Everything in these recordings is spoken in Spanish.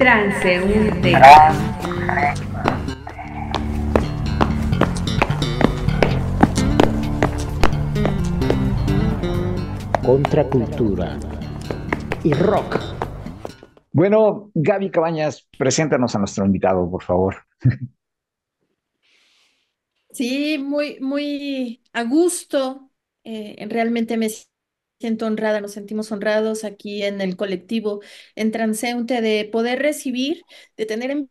Transeúnte. Contracultura y rock. Bueno, Gaby Cabañas, preséntanos a nuestro invitado, por favor. Sí, muy, muy a gusto. Eh, realmente me siento honrada, nos sentimos honrados aquí en el colectivo, en Transeúnte, de poder recibir, de tener en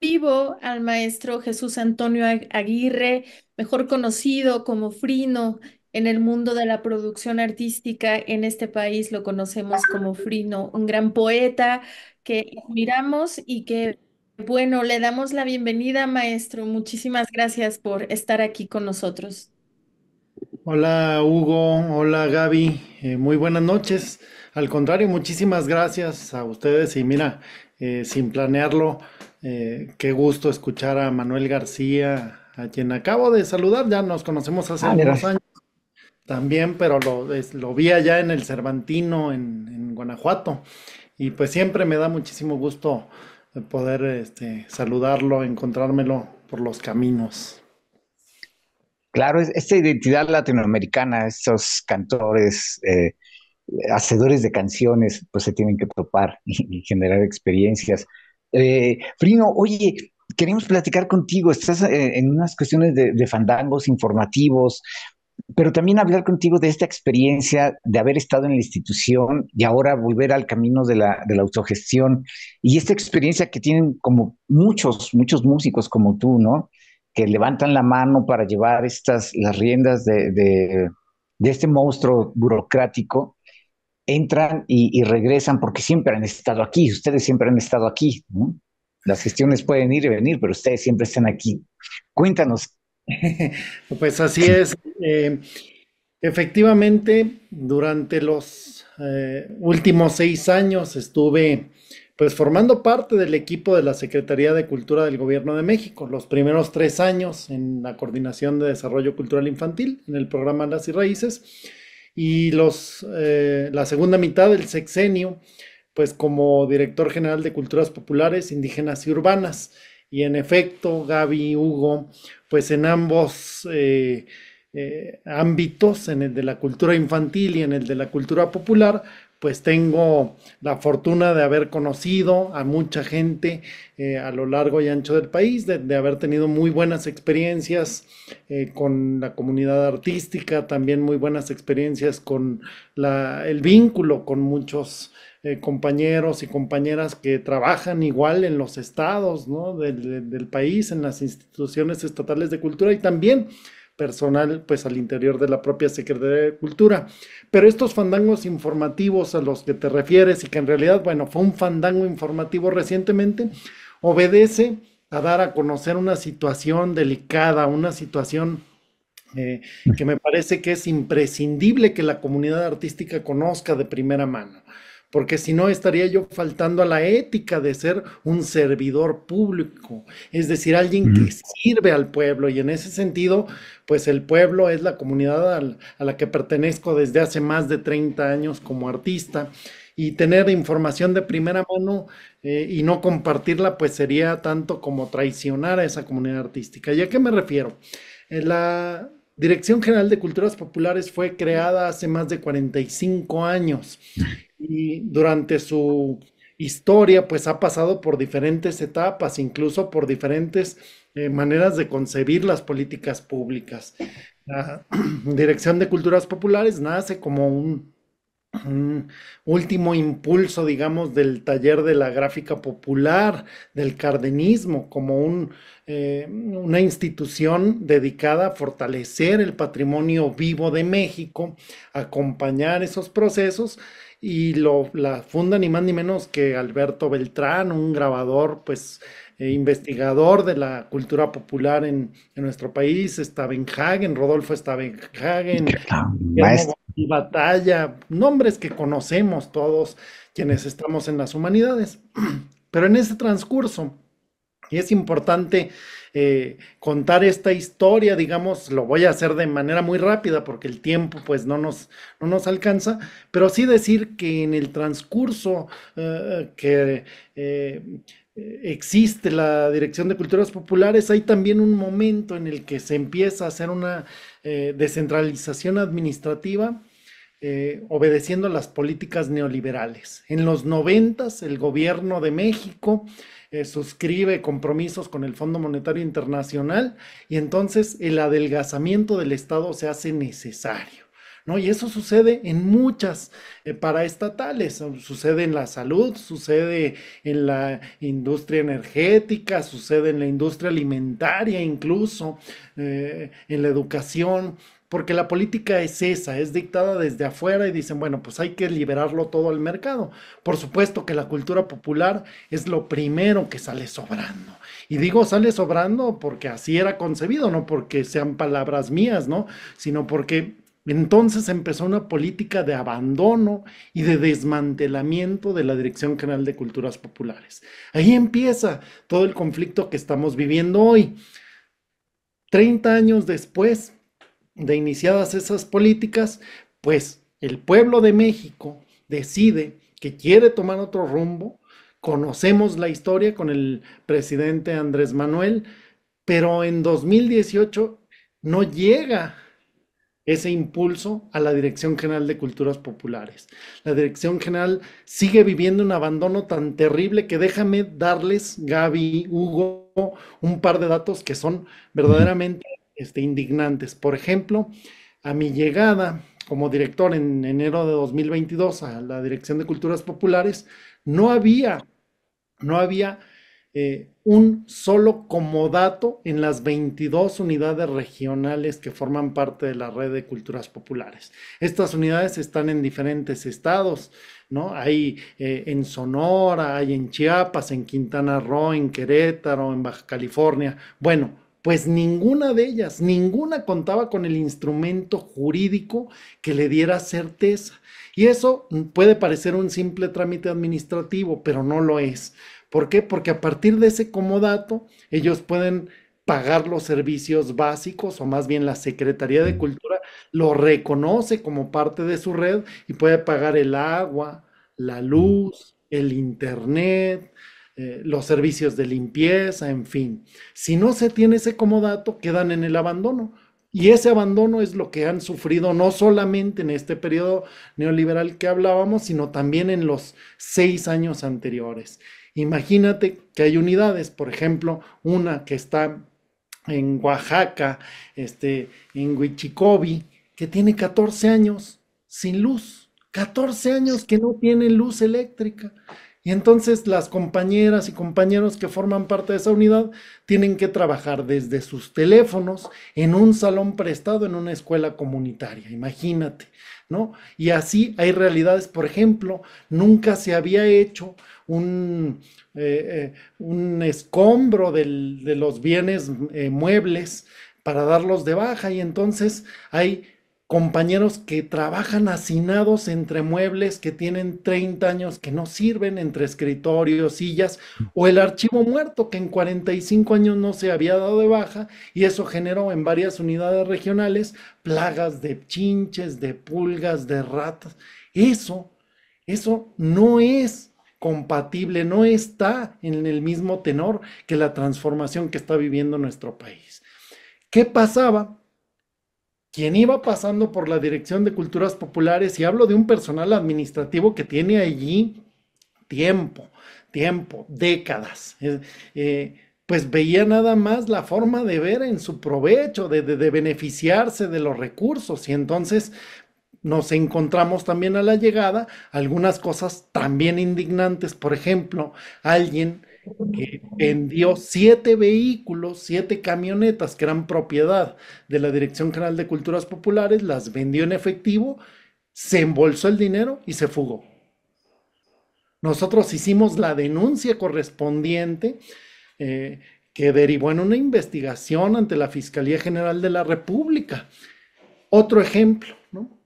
vivo al maestro Jesús Antonio Aguirre, mejor conocido como Frino en el mundo de la producción artística. En este país lo conocemos como Frino, un gran poeta que admiramos y que bueno, le damos la bienvenida, maestro. Muchísimas gracias por estar aquí con nosotros. Hola, Hugo. Hola, Gaby. Eh, muy buenas noches. Al contrario, muchísimas gracias a ustedes. Y mira, eh, sin planearlo, eh, qué gusto escuchar a Manuel García, a quien acabo de saludar. Ya nos conocemos hace algunos años también, pero lo, lo, vi allá en el Cervantino, en, en Guanajuato. Y pues siempre me da muchísimo gusto de poder este, saludarlo, encontrármelo por los caminos. Claro, esta identidad latinoamericana, estos cantores, eh, hacedores de canciones, pues se tienen que topar y, generar experiencias. Eh, Frino, oye, queremos platicar contigo, estás eh, en unas cuestiones de, fandangos informativos, pero también hablar contigo de esta experiencia de haber estado en la institución y ahora volver al camino de la, de la autogestión y esta experiencia que tienen como muchos, muchos músicos como tú, ¿no? Que levantan la mano para llevar estas, las riendas de, de, este monstruo burocrático, entran y, regresan porque siempre han estado aquí, ustedes siempre han estado aquí. Las gestiones pueden ir y venir, pero ustedes siempre están aquí. Cuéntanos, Pues así es. Eh, efectivamente, durante los eh, últimos seis años estuve pues formando parte del equipo de la Secretaría de Cultura del Gobierno de México. Los primeros tres años en la Coordinación de Desarrollo Cultural Infantil, en el programa Las y Raíces, y los, eh, la segunda mitad del sexenio, pues como director general de Culturas Populares, Indígenas y Urbanas. Y en efecto, Gaby, Hugo, pues en ambos eh, eh, ámbitos, en el de la cultura infantil y en el de la cultura popular, pues tengo la fortuna de haber conocido a mucha gente eh, a lo largo y ancho del país, de, haber tenido muy buenas experiencias con la comunidad artística, también muy buenas experiencias con el vínculo con muchos eh, compañeros y compañeras que trabajan igual en los estados del, país, en las instituciones estatales de cultura y también personal pues al interior de la propia Secretaría de Cultura. Pero estos fandangos informativos a los que te refieres y que en realidad, bueno, fue un fandango informativo recientemente, obedece a dar a conocer una situación delicada, una situación eh, que me parece que es imprescindible que la comunidad artística conozca de primera mano porque si no estaría yo faltando a la ética de ser un servidor público, es decir, alguien que sirve al pueblo y en ese sentido, pues el pueblo es la comunidad a la que pertenezco desde hace más de 30 años como artista y tener información de primera mano eh, y no compartirla, pues sería tanto como traicionar a esa comunidad artística. ¿Y a qué me refiero? Eh, la Dirección General de Culturas Populares fue creada hace más de 45 años y durante su historia pues ha pasado por diferentes etapas, incluso por diferentes eh, maneras de concebir las políticas públicas. La Dirección de Culturas Populares nace como un, último impulso, digamos, del taller de la gráfica popular, del cardenismo, como un, eh, una institución dedicada a fortalecer el patrimonio vivo de México, acompañar esos procesos y lo, la funda ni más ni menos que Alberto Beltrán, un grabador, pues, eh, investigador de la cultura popular en, nuestro país, Stavenhagen, Rodolfo Stavenhagen, y Batalla, nombres que conocemos todos quienes estamos en las humanidades. Pero en ese transcurso Y es importante eh, contar esta historia, digamos, lo voy a hacer de manera muy rápida porque el tiempo pues no nos, no nos alcanza, pero sí decir que en el transcurso eh, que eh, existe la Dirección de Culturas Populares, hay también un momento en el que se empieza a hacer una descentralización administrativa. obedeciendo las políticas neoliberales. En los noventas, el gobierno de México eh, suscribe compromisos con el Fondo Monetario Internacional y entonces el adelgazamiento del Estado se hace necesario. ¿No? Y eso sucede en muchas eh, paraestatales, sucede en la salud, sucede en la industria energética, sucede en la industria alimentaria incluso, eh, en la educación porque la política es esa, es dictada desde afuera y dicen, bueno, pues hay que liberarlo todo al mercado. Por supuesto que la cultura popular es lo primero que sale sobrando. Y digo sale sobrando porque así era concebido, no porque sean palabras mías, ¿no? Sino porque entonces empezó una política de abandono y de desmantelamiento de la Dirección General de Culturas Populares. Ahí empieza todo el conflicto que estamos viviendo hoy. Treinta años después, de iniciadas esas políticas, pues el pueblo de México decide que quiere tomar otro rumbo. Conocemos la historia con el presidente Andrés Manuel, pero en 2018 no llega ese impulso a la Dirección General de Culturas Populares. La Dirección General sigue viviendo un abandono tan terrible que déjame darles, Gaby, Hugo, un par de datos que son verdaderamente este, indignantes. Por ejemplo, a mi llegada como director en enero de 2022 a la Dirección de Culturas Populares, no había, no había eh, un solo comodato en las 22 unidades regionales que forman parte de la red de culturas populares. Estas unidades están en diferentes estados, ¿no? Hay eh, en Sonora, hay en Chiapas, en Quintana Roo, en Querétaro, en Baja California. Bueno, pues ninguna de ellas, ninguna contaba con el instrumento jurídico que le diera certeza. Y eso puede parecer un simple trámite administrativo, pero no lo es. ¿Por qué? Porque a partir de ese comodato, ellos pueden pagar los servicios básicos, o más bien la Secretaría de Cultura lo reconoce como parte de su red y puede pagar el agua, la luz, el internet, eh, los servicios de limpieza, en fin. Si no se tiene ese comodato, quedan en el abandono. Y ese abandono es lo que han sufrido no solamente en este periodo neoliberal que hablábamos, sino también en los seis años anteriores. Imagínate que hay unidades, por ejemplo, una que está en Oaxaca, este, en Huichicobi, que tiene 14 años sin luz, 14 años que no tiene luz eléctrica. Y entonces las compañeras y compañeros que forman parte de esa unidad tienen que trabajar desde sus teléfonos en un salón prestado en una escuela comunitaria, imagínate, ¿no? Y así hay realidades, por ejemplo, nunca se había hecho un, eh, eh, un escombro de los bienes eh, muebles para darlos de baja y entonces hay compañeros que trabajan hacinados entre muebles que tienen 30 años que no sirven, entre escritorios, sillas, o el archivo muerto que en 45 años no se había dado de baja y eso generó en varias unidades regionales plagas de chinches, de pulgas, de ratas. Eso, eso no es compatible, no está en el mismo tenor que la transformación que está viviendo nuestro país. ¿Qué pasaba? Quien iba pasando por la Dirección de Culturas Populares, y hablo de un personal administrativo que tiene allí tiempo, tiempo, décadas, eh, eh, pues veía nada más la forma de ver en su provecho, de, de beneficiarse de los recursos, y entonces nos encontramos también a la llegada algunas cosas también indignantes, por ejemplo, alguien que vendió siete vehículos, siete camionetas que eran propiedad de la Dirección General de Culturas Populares, las vendió en efectivo, se embolsó el dinero y se fugó. Nosotros hicimos la denuncia correspondiente eh, que derivó en una investigación ante la Fiscalía General de la República. Otro ejemplo, ¿no?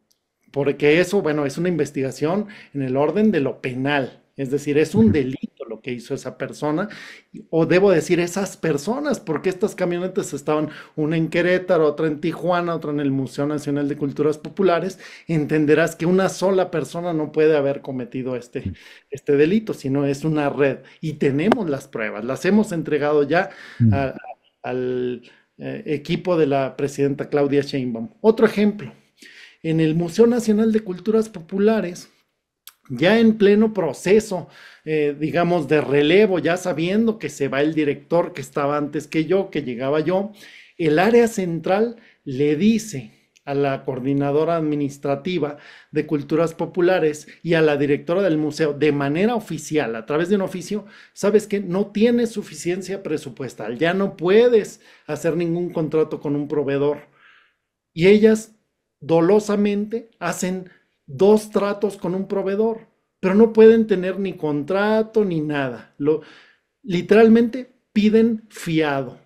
Porque eso, bueno, es una investigación en el orden de lo penal, es decir, es un delito que hizo esa persona, o debo decir esas personas, porque estas camionetas estaban una en Querétaro, otra en Tijuana, otra en el Museo Nacional de Culturas Populares, entenderás que una sola persona no puede haber cometido este, este delito, sino es una red. Y tenemos las pruebas, las hemos entregado ya al eh, equipo de la presidenta Claudia Sheinbaum. Otro ejemplo, en el Museo Nacional de Culturas Populares, ya en pleno proceso, eh, digamos, de relevo, ya sabiendo que se va el director que estaba antes que yo, que llegaba yo, el área central le dice a la coordinadora administrativa de culturas populares y a la directora del museo de manera oficial, a través de un oficio, sabes que no tienes suficiencia presupuestal, ya no puedes hacer ningún contrato con un proveedor. Y ellas dolosamente hacen dos tratos con un proveedor, pero no pueden tener ni contrato ni nada. Literalmente piden fiado.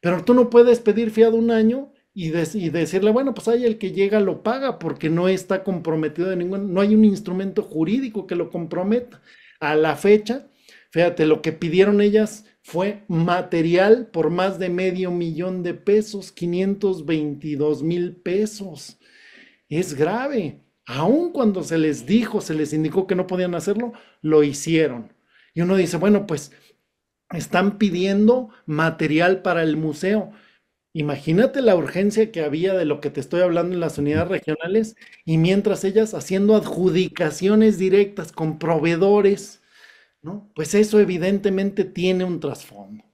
Pero tú no puedes pedir fiado un año y, decirle, bueno, pues hay el que llega lo paga porque no está comprometido de ningún, no hay un instrumento jurídico que lo comprometa. A la fecha, fíjate, lo que pidieron ellas fue material por más de medio millón de pesos, 522 mil pesos. Es grave. Aun cuando se les dijo, se les indicó que no podían hacerlo, lo hicieron. Y uno dice, bueno, pues están pidiendo material para el museo. Imagínate la urgencia que había de lo que te estoy hablando en las unidades regionales y mientras ellas haciendo adjudicaciones directas con proveedores, ¿no? Pues eso evidentemente tiene un trasfondo.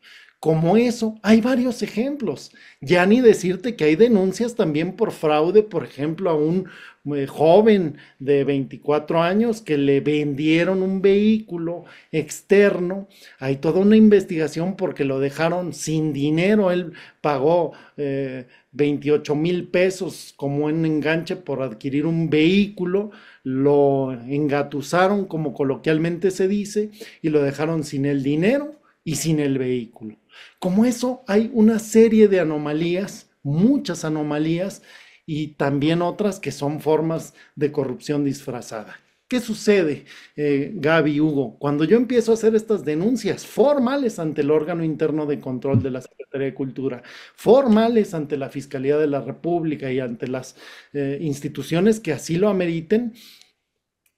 Como eso, hay varios ejemplos. Ya ni decirte que hay denuncias también por fraude, por ejemplo, a un eh, joven de 24 años que le vendieron un vehículo externo. Hay toda una investigación porque lo dejaron sin dinero. Él pagó 28 eh, mil pesos como en enganche por adquirir un vehículo. Lo engatusaron, como coloquialmente se dice, y lo dejaron sin el dinero y sin el vehículo. Como eso, hay una serie de anomalías, muchas anomalías, y también otras que son formas de corrupción disfrazada. ¿Qué sucede, eh, Gaby Hugo? Cuando yo empiezo a hacer estas denuncias formales ante el órgano interno de control de la Secretaría de Cultura, formales ante la Fiscalía de la República y ante las eh, instituciones que así lo ameriten,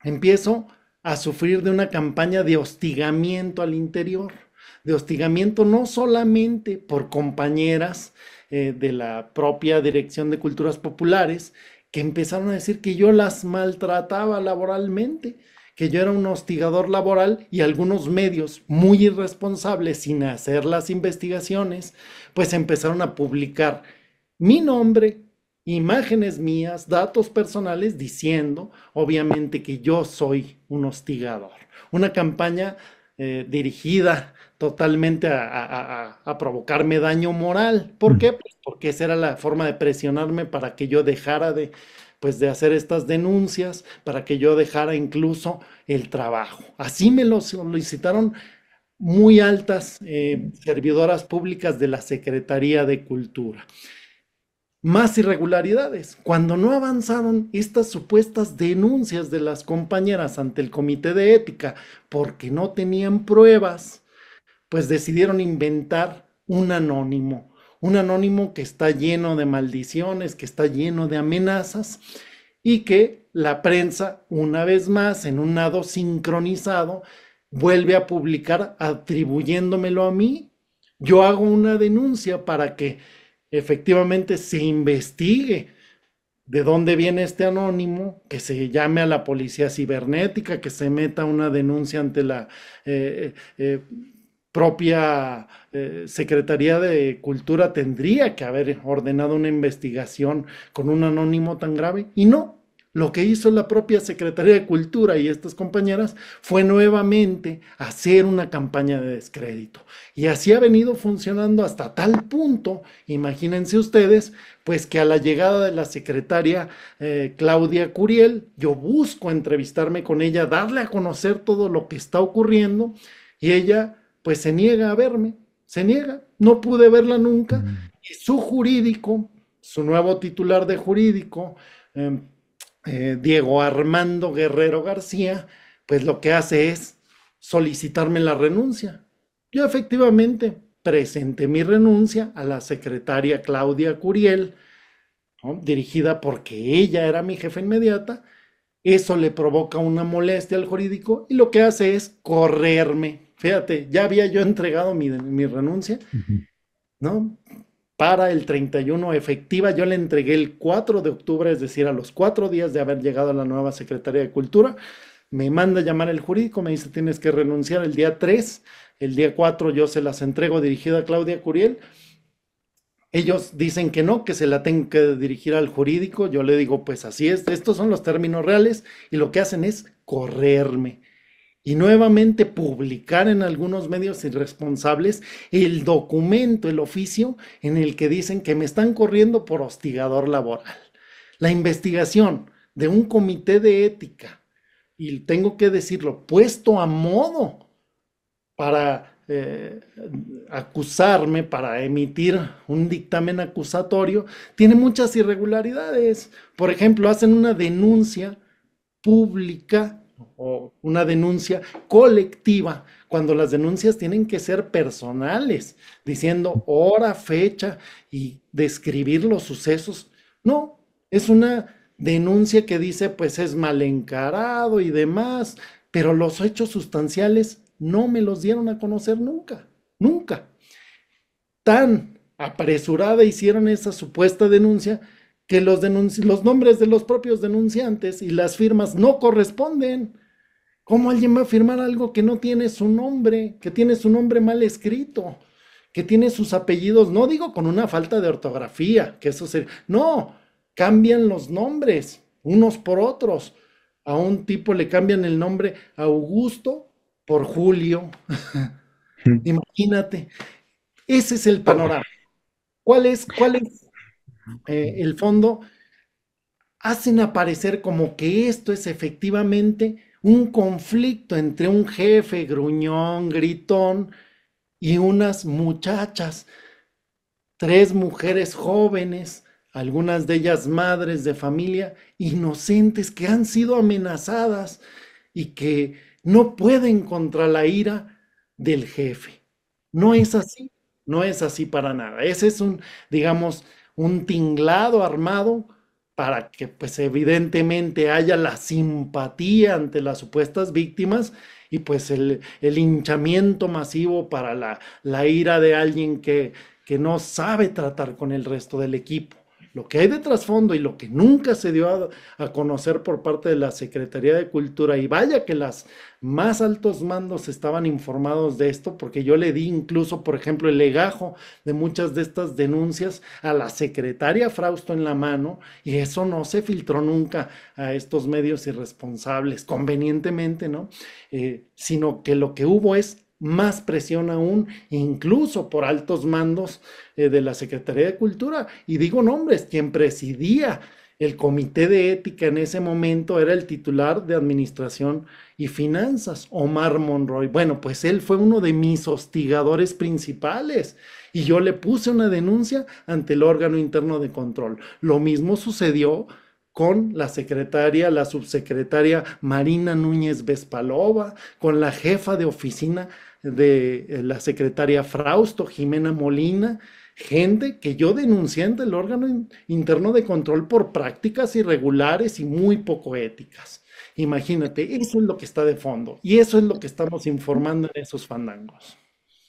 empiezo a sufrir de una campaña de hostigamiento al interior de hostigamiento no solamente por compañeras eh, de la propia Dirección de Culturas Populares, que empezaron a decir que yo las maltrataba laboralmente, que yo era un hostigador laboral y algunos medios muy irresponsables sin hacer las investigaciones, pues empezaron a publicar mi nombre, imágenes mías, datos personales diciendo, obviamente, que yo soy un hostigador. Una campaña eh, dirigida totalmente a, provocarme daño moral. ¿Por qué? Pues porque esa era la forma de presionarme para que yo dejara de, pues de hacer estas denuncias, para que yo dejara incluso el trabajo. Así me lo solicitaron muy altas eh, servidoras públicas de la Secretaría de Cultura más irregularidades. Cuando no avanzaron estas supuestas denuncias de las compañeras ante el comité de ética porque no tenían pruebas, pues decidieron inventar un anónimo, un anónimo que está lleno de maldiciones, que está lleno de amenazas y que la prensa, una vez más, en un nado sincronizado, vuelve a publicar atribuyéndomelo a mí. Yo hago una denuncia para que efectivamente se investigue de dónde viene este anónimo, que se llame a la policía cibernética, que se meta una denuncia ante la eh, eh, propia eh, Secretaría de Cultura, tendría que haber ordenado una investigación con un anónimo tan grave, y no, lo que hizo la propia Secretaría de Cultura y estas compañeras fue nuevamente hacer una campaña de descrédito. Y así ha venido funcionando hasta tal punto, imagínense ustedes, pues que a la llegada de la secretaria eh, Claudia Curiel, yo busco entrevistarme con ella, darle a conocer todo lo que está ocurriendo y ella pues se niega a verme, se niega, no pude verla nunca. Y su jurídico, su nuevo titular de jurídico, em, eh, Diego Armando Guerrero García, pues lo que hace es solicitarme la renuncia. Yo efectivamente presenté mi renuncia a la secretaria Claudia Curiel, dirigida porque ella era mi jefa inmediata. Eso le provoca una molestia al jurídico y lo que hace es correrme. Fíjate, ya había yo entregado mi, renuncia, ¿no? Para el 31 efectiva, yo le entregué el 4 de octubre, es decir, a los cuatro días de haber llegado a la nueva Secretaría de Cultura. Me manda a llamar el jurídico, me dice, tienes que renunciar el día 3 el día 4 yo se las entrego dirigida a Claudia Curiel. Ellos dicen que no, que se la tengo que dirigir al jurídico. Yo le digo, pues así es, estos son los términos reales y lo que hacen es correrme y nuevamente publicar en algunos medios irresponsables el documento, el oficio en el que dicen que me están corriendo por hostigador laboral. La investigación de un comité de ética, y tengo que decirlo, puesto a modo para eh, acusarme, para emitir un dictamen acusatorio, tiene muchas irregularidades. Por ejemplo, hacen una denuncia pública o una denuncia colectiva, cuando las denuncias tienen que ser personales, diciendo hora, fecha y describir los sucesos. No, es una denuncia que dice pues es mal encarado y demás, pero los hechos sustanciales no me los dieron a conocer nunca, nunca. Tan apresurada hicieron esa supuesta denuncia que los, los nombres de los propios denunciantes y las firmas no corresponden. ¿Cómo alguien va a firmar algo que no tiene su nombre, que tiene su nombre mal escrito, que tiene sus apellidos? No digo con una falta de ortografía, que eso sería. No, cambian los nombres unos por otros. A un tipo le cambian el nombre Augusto por Julio. Imagínate, ese es el panorama. ¿Cuál es, cuál es eh, el fondo? Hacen aparecer como que esto es efectivamente un conflicto entre un jefe gruñón, gritón y unas muchachas, tres mujeres jóvenes, algunas de ellas madres de familia, inocentes que han sido amenazadas y que no pueden contra la ira del jefe. No es así, no es así para nada. Ese es un, digamos, un tinglado armado para que pues evidentemente haya la simpatía ante las supuestas víctimas y pues el, hinchamiento masivo para la, la ira de alguien que, que no sabe tratar con el resto del equipo lo que hay de trasfondo y lo que nunca se dio a, conocer por parte de la Secretaría de Cultura, y vaya que las más altos mandos estaban informados de esto, porque yo le di incluso, por ejemplo, el legajo de muchas de estas denuncias a la secretaria Frausto en la mano, y eso no se filtró nunca a estos medios irresponsables, convenientemente, ¿no? Eh, sino que lo que hubo es más presión aún, incluso por altos mandos eh, de la Secretaría de Cultura. Y digo nombres, quien presidía el comité de ética en ese momento era el titular de Administración y Finanzas, Omar Monroy. Bueno, pues él fue uno de mis hostigadores principales y yo le puse una denuncia ante el órgano interno de control. Lo mismo sucedió con la secretaria, la subsecretaria Marina Núñez Vespalova, con la jefa de oficina de eh, la secretaria Frausto, Jimena Molina, gente que yo denuncié ante el órgano interno de control por prácticas irregulares y muy poco éticas. Imagínate, eso es lo que está de fondo y eso es lo que estamos informando en esos fandangos.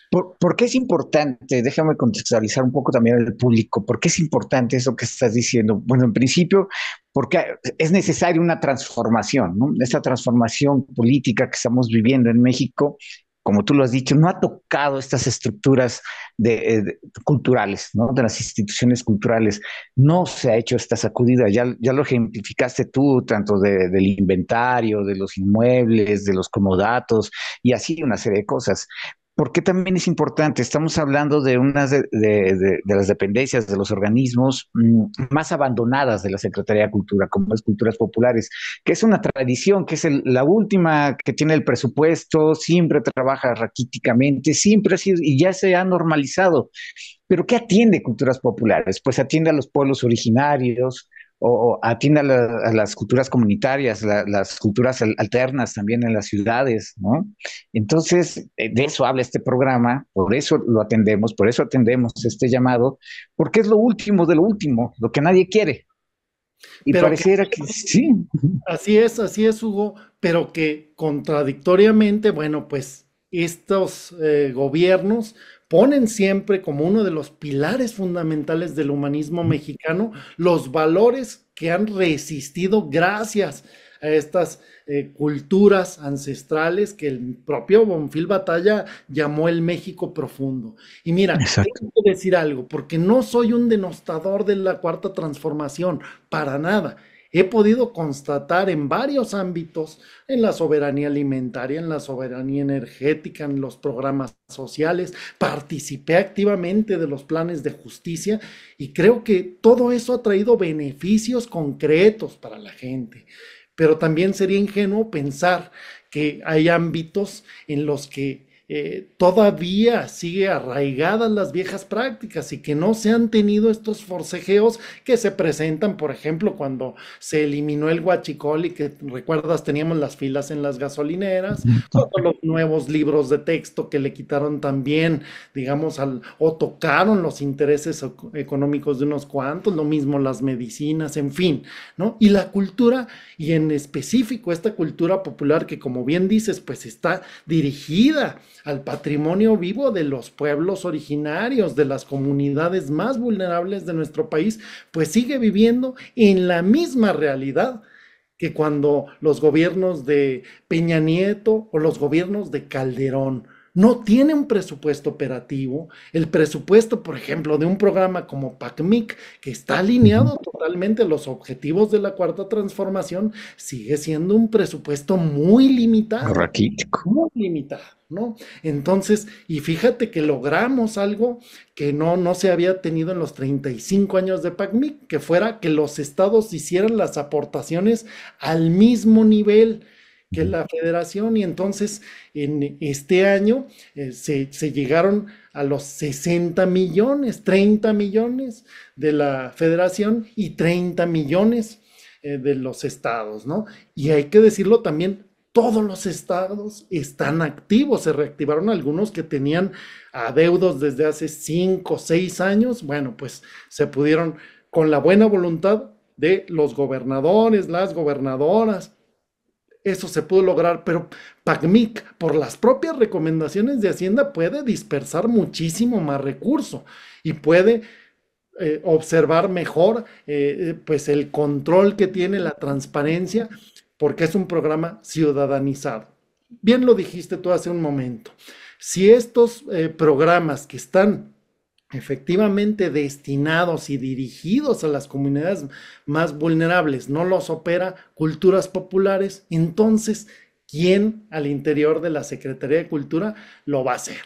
¿Por, qué es importante? Déjame contextualizar un poco también al público. ¿Por qué es importante eso que estás diciendo? Bueno, en principio, porque es necesaria una transformación, ¿no? Esa transformación política que estamos viviendo en México como tú lo has dicho, no ha tocado estas estructuras de, eh, culturales, ¿no? de las instituciones culturales. No se ha hecho esta sacudida, ya, ya lo ejemplificaste tú, tanto del inventario, de los inmuebles, de los comodatos y así una serie de cosas porque también es importante, estamos hablando de unas de, las dependencias, de los organismos mm, más abandonadas de la Secretaría de Cultura, como las culturas populares, que es una tradición, que es la última que tiene el presupuesto, siempre trabaja raquíticamente, siempre ha sido, y ya se ha normalizado. Pero ¿qué atiende culturas populares? Pues atiende a los pueblos originarios, o, atiende a, las culturas comunitarias, las culturas alternas también en las ciudades, ¿no? Entonces, eh, de eso habla este programa, por eso lo atendemos, por eso atendemos este llamado, porque es lo último de lo último, lo que nadie quiere. Y pareciera que, sí. Así es, así es, Hugo, pero que contradictoriamente, bueno, pues estos eh, gobiernos ponen siempre como uno de los pilares fundamentales del humanismo mexicano los valores que han resistido gracias a estas eh, culturas ancestrales que el propio Bonfil Batalla llamó el México profundo. Y mira, tengo que decir algo, porque no soy un denostador de la cuarta transformación, para nada he podido constatar en varios ámbitos, en la soberanía alimentaria, en la soberanía energética, en los programas sociales, participé activamente de los planes de justicia y creo que todo eso ha traído beneficios concretos para la gente. Pero también sería ingenuo pensar que hay ámbitos en los que eh, todavía sigue arraigadas las viejas prácticas y que no se han tenido estos forcejeos que se presentan, por ejemplo, cuando se eliminó el huachicol y que recuerdas teníamos las filas en las gasolineras, todos los nuevos libros de texto que le quitaron también, digamos, al, o tocaron los intereses económicos de unos cuantos, lo mismo las medicinas, en fin, ¿no? Y la cultura, y en específico esta cultura popular que como bien dices, pues está dirigida al patrimonio vivo de los pueblos originarios, de las comunidades más vulnerables de nuestro país, pues sigue viviendo en la misma realidad que cuando los gobiernos de Peña Nieto o los gobiernos de Calderón no tiene un presupuesto operativo. El presupuesto, por ejemplo, de un programa como PACMIC, que está alineado totalmente a los objetivos de la cuarta transformación, sigue siendo un presupuesto muy limitado. Muy limitado, ¿no? Entonces, y fíjate que logramos algo que no, no se había tenido en los 35 años de PACMIC, que fuera que los estados hicieran las aportaciones al mismo nivel que es la federación y entonces en este año eh, se, llegaron a los 60 millones, 30 millones de la federación y 30 millones eh, de los estados, ¿no? Y hay que decirlo también, todos los estados están activos, se reactivaron algunos que tenían adeudos desde hace 5 o 6 años, bueno, pues se pudieron con la buena voluntad de los gobernadores, las gobernadoras, eso se pudo lograr, pero PACMIC, por las propias recomendaciones de Hacienda, puede dispersar muchísimo más recurso y puede eh, observar mejor eh, pues el control que tiene la transparencia, porque es un programa ciudadanizado. Bien lo dijiste tú hace un momento. Si estos eh, programas que están efectivamente destinados y dirigidos a las comunidades más vulnerables, no los opera culturas populares, entonces, ¿quién al interior de la Secretaría de Cultura lo va a hacer?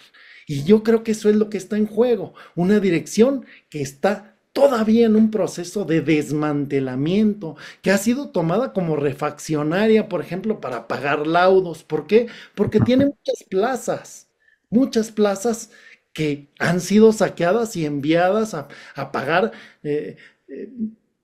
Y yo creo que eso es lo que está en juego, una dirección que está todavía en un proceso de desmantelamiento, que ha sido tomada como refaccionaria, por ejemplo, para pagar laudos. ¿Por qué? Porque tiene muchas plazas, muchas plazas que han sido saqueadas y enviadas a, pagar eh, eh,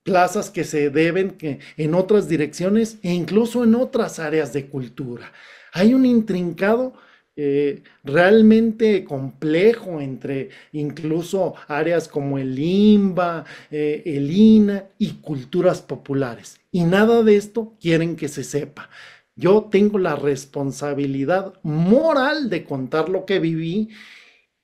plazas que se deben en otras direcciones e incluso en otras áreas de cultura. Hay un intrincado eh, realmente complejo entre incluso áreas como el IMBA, el INA y culturas populares. Y nada de esto quieren que se sepa. Yo tengo la responsabilidad moral de contar lo que viví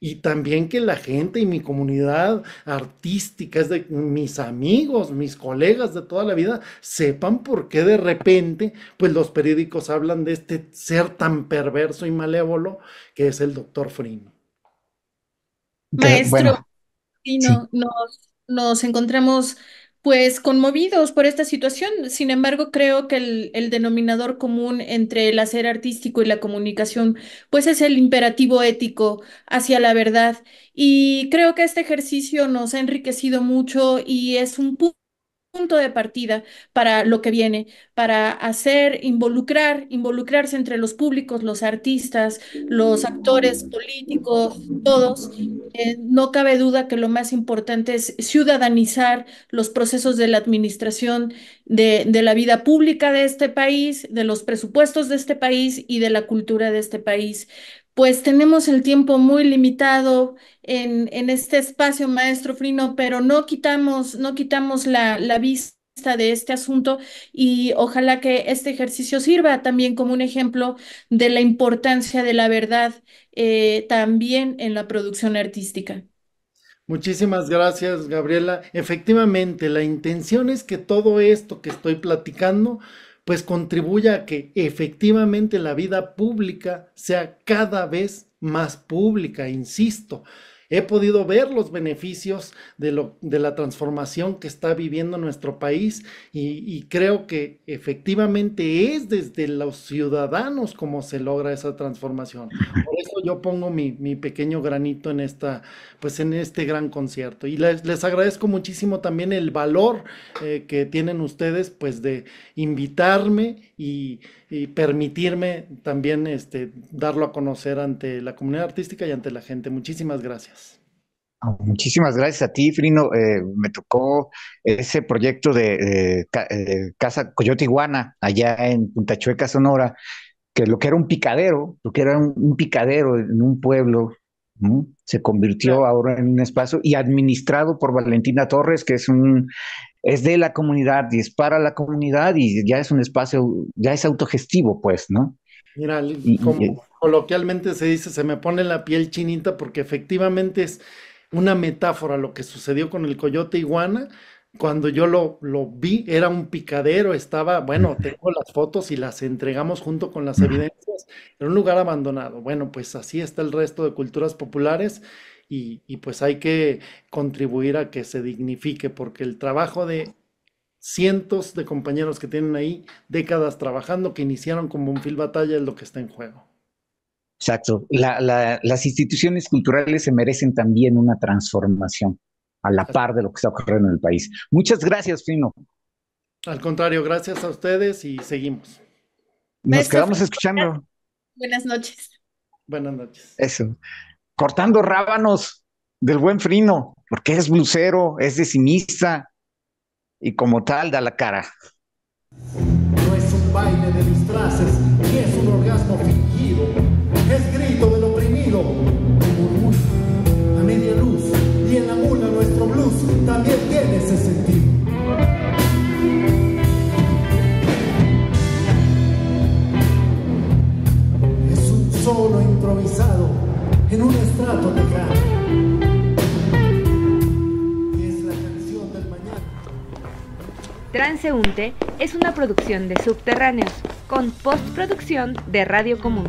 y también que la gente y mi comunidad artística, es de mis amigos, mis colegas de toda la vida, sepan por qué de repente, pues los periódicos hablan de este ser tan perverso y malévolo que es el doctor Frino. Maestro, nos, nos encontramos pues conmovidos por esta situación. Sin embargo, creo que el, denominador común entre el hacer artístico y la comunicación, pues es el imperativo ético hacia la verdad. Y creo que este ejercicio nos ha enriquecido mucho y es un punto de partida para lo que viene, para hacer, involucrar, involucrarse entre los públicos, los artistas, los actores políticos, todos, Eh, no cabe duda que lo más importante es ciudadanizar los procesos de la administración de, la vida pública de este país, de los presupuestos de este país y de la cultura de este país. Pues tenemos el tiempo muy limitado en, en este espacio, maestro Frino, pero no quitamos, no quitamos la, la vista de este asunto y ojalá que este ejercicio sirva también como un ejemplo de la importancia de la verdad eh, también en la producción artística. Muchísimas gracias, Gabriela. Efectivamente, la intención es que todo esto que estoy platicando pues contribuya a que efectivamente la vida pública sea cada vez más pública, insisto he podido ver los beneficios de, lo, de la transformación que está viviendo nuestro país y, creo que efectivamente es desde los ciudadanos como se logra esa transformación. Por eso yo pongo mi, pequeño granito en esta, pues en este gran concierto. Y les, les agradezco muchísimo también el valor eh, que tienen ustedes, pues de invitarme y, y permitirme también este, darlo a conocer ante la comunidad artística y ante la gente. Muchísimas gracias. Ah, muchísimas gracias a ti, Frino. Eh, me tocó ese proyecto de Casa Coyote Iguana, allá en Punta Chueca, Sonora, que lo que era un picadero, lo que era un, picadero en un pueblo, se convirtió ahora en un espacio y administrado por Valentina Torres, que es un es de la comunidad y es para la comunidad y ya es un espacio, ya es autogestivo, pues, ¿no? Mira, como coloquialmente se dice, se me pone la piel chinita porque efectivamente es una metáfora lo que sucedió con el coyote iguana. Cuando yo lo, lo vi, era un picadero, estaba, bueno, tengo las fotos y las entregamos junto con las evidencias, en un lugar abandonado. Bueno, pues así está el resto de culturas populares y, y pues hay que contribuir a que se dignifique, porque el trabajo de cientos de compañeros que tienen ahí décadas trabajando, que iniciaron como un fil batalla, es lo que está en juego. Exacto. las instituciones culturales se merecen también una transformación a la par de lo que está ocurriendo en el país. Muchas gracias, Fino. Al contrario, gracias a ustedes y seguimos. Nos quedamos escuchando. Buenas noches. Buenas noches. Eso. Cortando rábanos del buen Frino, porque es blusero, es decimista y como tal da la cara. No es un baile de disfraces, ni es un orgasmo fingido mañana. Transeúnte es una producción de subterráneos con postproducción de Radio Común.